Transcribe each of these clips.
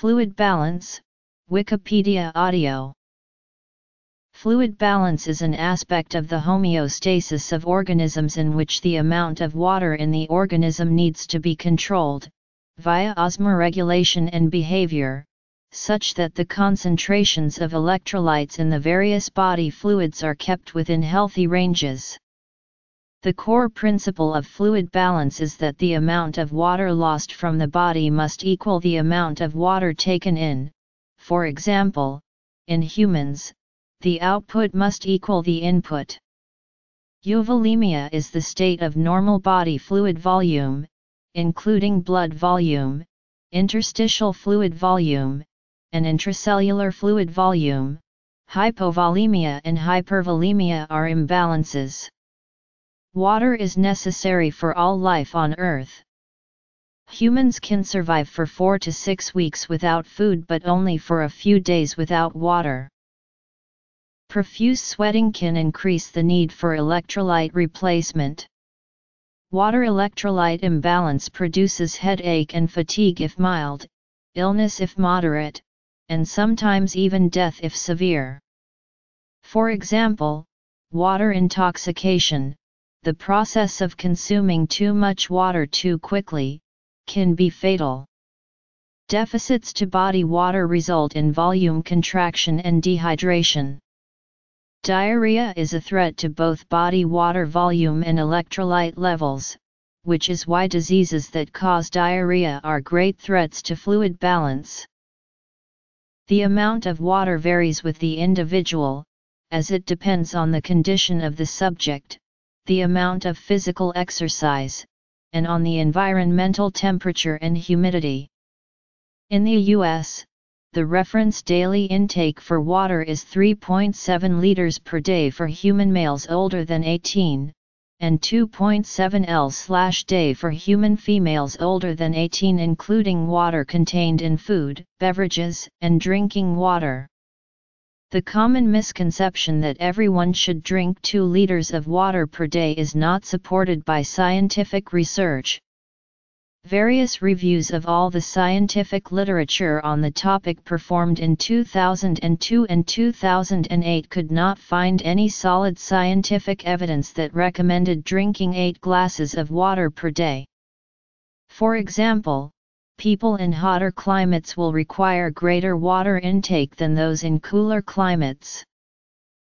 Fluid balance, Wikipedia audio. Fluid balance is an aspect of the homeostasis of organisms in which the amount of water in the organism needs to be controlled, via osmoregulation and behavior, such that the concentrations of electrolytes in the various body fluids are kept within healthy ranges. The core principle of fluid balance is that the amount of water lost from the body must equal the amount of water taken in, for example, in humans, the output must equal the input. Euvolemia is the state of normal body fluid volume, including blood volume, interstitial fluid volume, and intracellular fluid volume, hypovolemia and hypervolemia are imbalances. Water is necessary for all life on Earth. Humans can survive for 4 to 6 weeks without food but only for a few days without water. Profuse sweating can increase the need for electrolyte replacement. Water electrolyte imbalance produces headache and fatigue if mild, illness if moderate, and sometimes even death if severe. For example, water intoxication, the process of consuming too much water too quickly, can be fatal. Deficits to body water result in volume contraction and dehydration. Diarrhea is a threat to both body water volume and electrolyte levels, which is why diseases that cause diarrhea are great threats to fluid balance. The amount of water varies with the individual, as it depends on the condition of the subject, the amount of physical exercise, and on the environmental temperature and humidity. In the U.S., the reference daily intake for water is 3.7 liters per day for human males older than 18, and 2.7 L/day for human females older than 18 including water contained in food, beverages, and drinking water. The common misconception that everyone should drink 2 liters of water per day is not supported by scientific research. Various reviews of all the scientific literature on the topic performed in 2002 and 2008 could not find any solid scientific evidence that recommended drinking 8 glasses of water per day. For example, people in hotter climates will require greater water intake than those in cooler climates.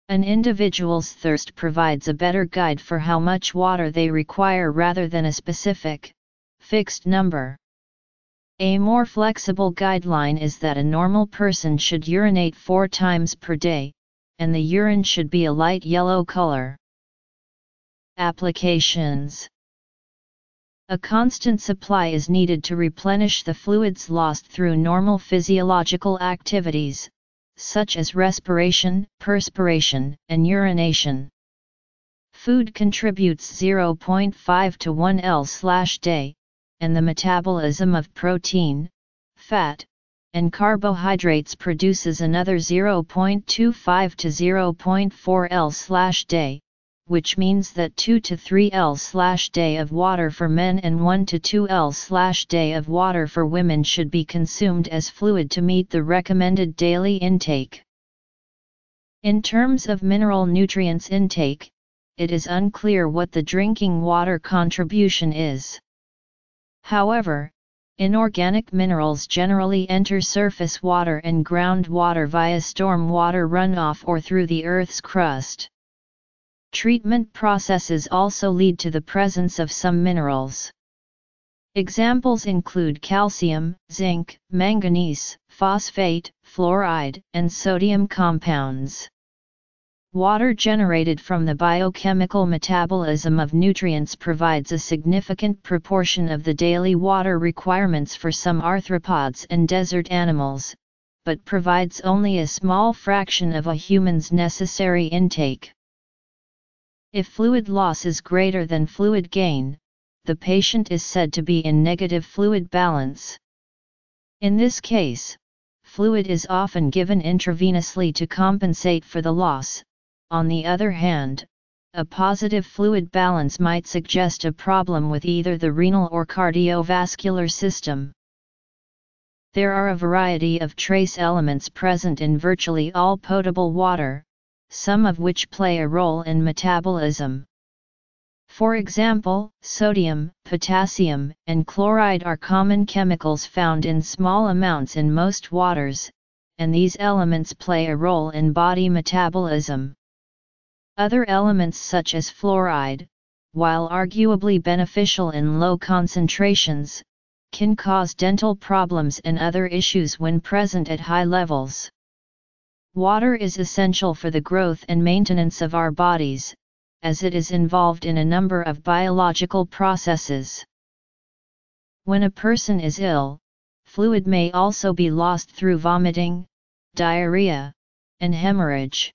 An individual's thirst provides a better guide for how much water they require rather than a specific, fixed number. A more flexible guideline is that a normal person should urinate four times per day, and the urine should be a light yellow color. Applications A constant supply is needed to replenish the fluids lost through normal physiological activities, such as respiration, perspiration, and urination. Food contributes 0.5 to 1 L/day, and the metabolism of protein, fat, and carbohydrates produces another 0.25 to 0.4 L/day, which means that 2 to 3 L/day of water for men and 1 to 2 L/day of water for women should be consumed as fluid to meet the recommended daily intake. In terms of mineral nutrients intake, it is unclear what the drinking water contribution is. However, inorganic minerals generally enter surface water and groundwater via storm water runoff or through the Earth's crust. Treatment processes also lead to the presence of some minerals. Examples include calcium, zinc, manganese, phosphate, fluoride, and sodium compounds. Water generated from the biochemical metabolism of nutrients provides a significant proportion of the daily water requirements for some arthropods and desert animals, but provides only a small fraction of a human's necessary intake. If fluid loss is greater than fluid gain, the patient is said to be in negative fluid balance. In this case, fluid is often given intravenously to compensate for the loss, on the other hand, a positive fluid balance might suggest a problem with either the renal or cardiovascular system. There are a variety of trace elements present in virtually all potable water, some of which play a role in metabolism. For example, sodium, potassium, and chloride are common chemicals found in small amounts in most waters, and these elements play a role in body metabolism. Other elements such as fluoride, while arguably beneficial in low concentrations, can cause dental problems and other issues when present at high levels. Water is essential for the growth and maintenance of our bodies, as it is involved in a number of biological processes. When a person is ill, fluid may also be lost through vomiting, diarrhea, and hemorrhage.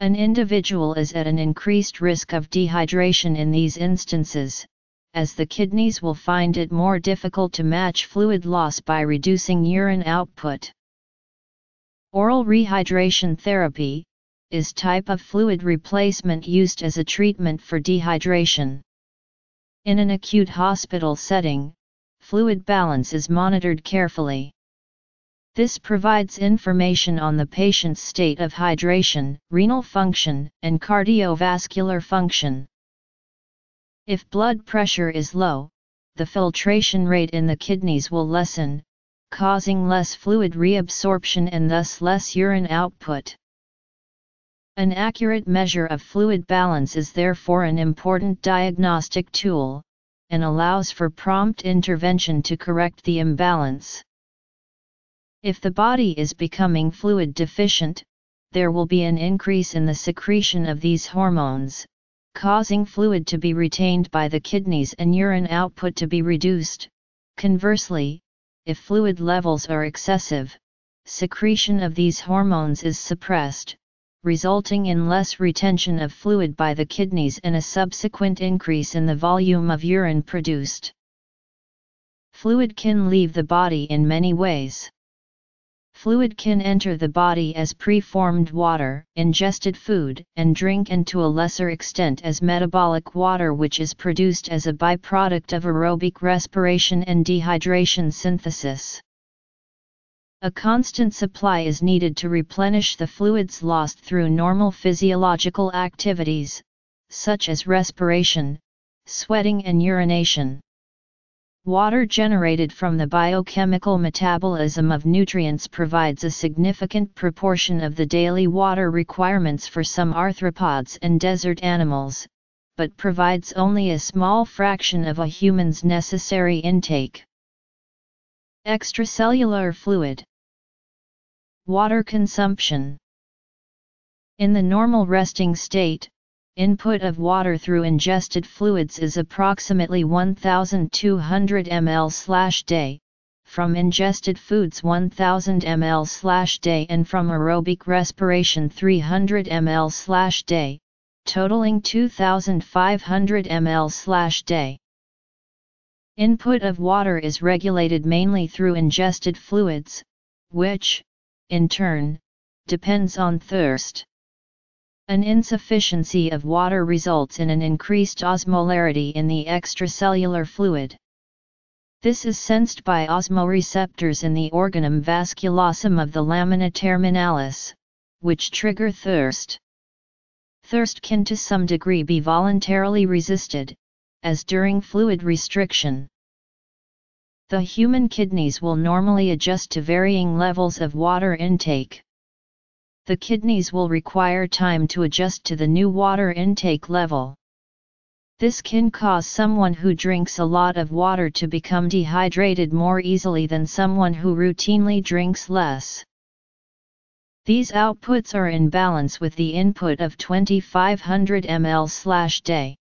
An individual is at an increased risk of dehydration in these instances, as the kidneys will find it more difficult to match fluid loss by reducing urine output. Oral rehydration therapy, is type of fluid replacement used as a treatment for dehydration. In an acute hospital setting, fluid balance is monitored carefully. This provides information on the patient's state of hydration, renal function, and cardiovascular function. If blood pressure is low, the filtration rate in the kidneys will lessen, causing less fluid reabsorption and thus less urine output. An accurate measure of fluid balance is therefore an important diagnostic tool, and allows for prompt intervention to correct the imbalance. If the body is becoming fluid deficient, there will be an increase in the secretion of these hormones, causing fluid to be retained by the kidneys and urine output to be reduced. Conversely, if fluid levels are excessive, secretion of these hormones is suppressed, resulting in less retention of fluid by the kidneys and a subsequent increase in the volume of urine produced. Fluid can leave the body in many ways. Fluid can enter the body as preformed water, ingested food, and drink and to a lesser extent as metabolic water which is produced as a byproduct of aerobic respiration and dehydration synthesis. A constant supply is needed to replenish the fluids lost through normal physiological activities, such as respiration, sweating and urination. Water generated from the biochemical metabolism of nutrients provides a significant proportion of the daily water requirements for some arthropods and desert animals, but provides only a small fraction of a human's necessary intake. Extracellular fluid Water consumption In the normal resting state, input of water through ingested fluids is approximately 1200 ml/day, from ingested foods 1000 ml/day and from aerobic respiration 300 ml/day, totaling 2500 ml/day. Input of water is regulated mainly through ingested fluids, which, in turn, depends on thirst. An insufficiency of water results in an increased osmolarity in the extracellular fluid. This is sensed by osmoreceptors in the organum vasculosum of the lamina terminalis, which trigger thirst. Thirst can to some degree be voluntarily resisted, as during fluid restriction. The human kidneys will normally adjust to varying levels of water intake. The kidneys will require time to adjust to the new water intake level. This can cause someone who drinks a lot of water to become dehydrated more easily than someone who routinely drinks less. These outputs are in balance with the input of 2500 ml/day.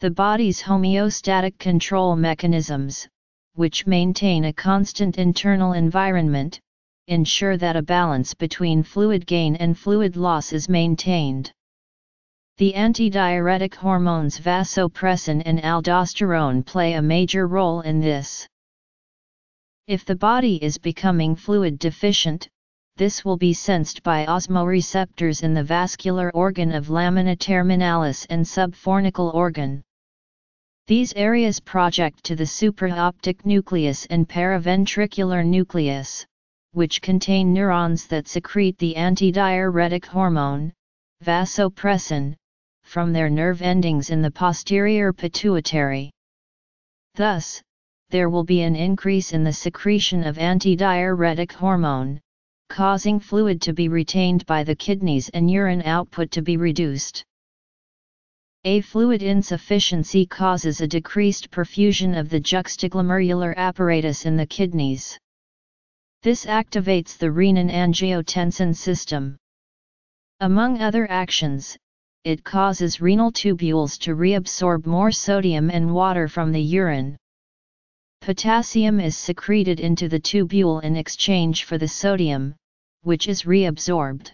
The body's homeostatic control mechanisms, which maintain a constant internal environment, ensure that a balance between fluid gain and fluid loss is maintained. The antidiuretic hormones vasopressin and aldosterone play a major role in this. If the body is becoming fluid deficient, this will be sensed by osmoreceptors in the vascular organ of lamina terminalis and subfornical organ. These areas project to the supraoptic nucleus and paraventricular nucleus, which contain neurons that secrete the antidiuretic hormone, vasopressin, from their nerve endings in the posterior pituitary. Thus, there will be an increase in the secretion of antidiuretic hormone, causing fluid to be retained by the kidneys and urine output to be reduced. A fluid insufficiency causes a decreased perfusion of the juxtaglomerular apparatus in the kidneys. This activates the renin-angiotensin system. Among other actions, it causes renal tubules to reabsorb more sodium and water from the urine. Potassium is secreted into the tubule in exchange for the sodium, which is reabsorbed.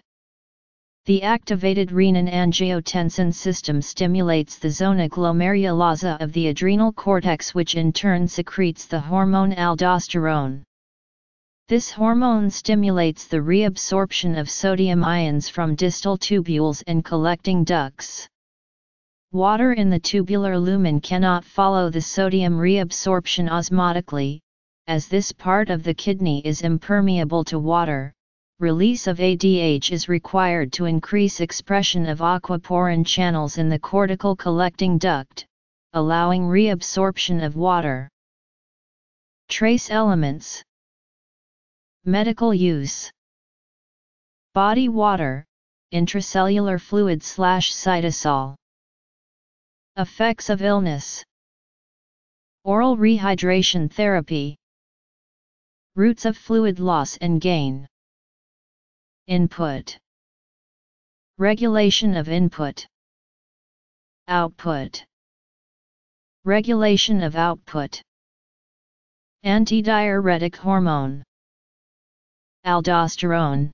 The activated renin-angiotensin system stimulates the zona glomerulosa of the adrenal cortex which in turn secretes the hormone aldosterone. This hormone stimulates the reabsorption of sodium ions from distal tubules and collecting ducts. Water in the tubular lumen cannot follow the sodium reabsorption osmotically, as this part of the kidney is impermeable to water, release of ADH is required to increase expression of aquaporin channels in the cortical collecting duct, allowing reabsorption of water. Trace elements Medical use. Body water, intracellular fluid slash cytosol. Effects of illness. Oral rehydration therapy. Routes of fluid loss and gain. Input. Regulation of input. Output. Regulation of output. Antidiuretic hormone Aldosterone